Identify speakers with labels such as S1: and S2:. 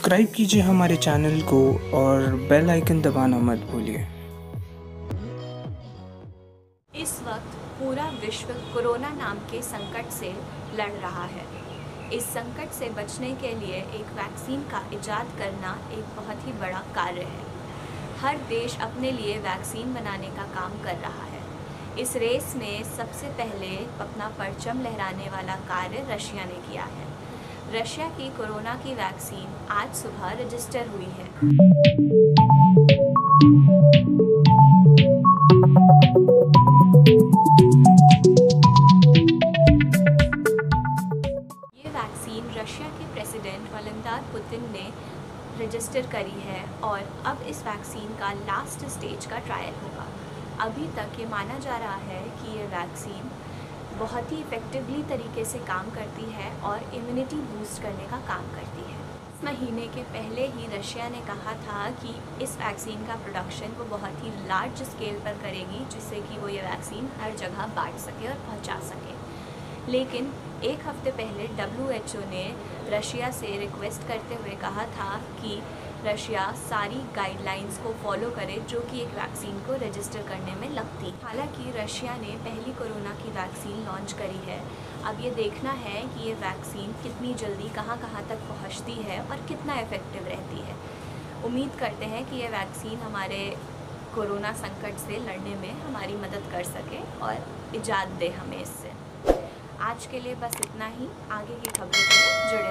S1: Subscribe कीजिए हमारे channel को और बेल आइकन दबाना मत भूलिए।
S2: इस वक्त पूरा विश्व कोरोना नाम के संकट से लड़ रहा है। इस संकट से बचने के लिए एक वैक्सीन का इजाद करना एक बहुत ही बड़ा कार्य है। हर देश अपने लिए वैक्सीन बनाने का काम कर रहा है। इस रेस में सबसे पहले अपना परचम लहराने वाला कार्य रशिया ने किया है। रशिया की कोरोना की वैक्सीन आज सुबह रजिस्टर हुई है। ये वैक्सीन रशिया के प्रेसिडेंट वलंदार पुतिन ने रजिस्टर करी है और अब इस वैक्सीन का लास्ट स्टेज का ट्रायल होगा। अभी तक ये माना जा रहा है कि ये वैक्सीन बहुत ही इफ़ेक्टिवली तरीके से काम करती है और इम्यूनिटी बूस्ट करने का काम करती है। महीने के पहले ही रशिया ने कहा था कि इस वैक्सीन का प्रोडक्शन वो बहुत ही लार्ज स्केल पर करेगी, जिससे कि वो ये वैक्सीन हर जगह बांट सके और पहुँचा सके। लेकिन एक हफ़्ते पहले डब्ल्यूएचओ ने रशिया से रिक्वेस्ट करते हुए कहा था कि रशिया सारी गाइडलाइंस को फॉलो करे जो कि एक वैक्सीन को रजिस्टर करने में लगती हालाँकि रशिया ने पहली कोरोना की वैक्सीन लॉन्च करी है। अब ये देखना है कि ये वैक्सीन कितनी जल्दी कहाँ कहाँ तक पहुँचती है और कितना इफ़ेक्टिव रहती है। उम्मीद करते हैं कि ये वैक्सीन हमारे कोरोना संकट से लड़ने में हमारी मदद कर सके और इजाद दे हमें इससे। आज के लिए बस इतना ही। आगे की खबरों के लिए जुड़े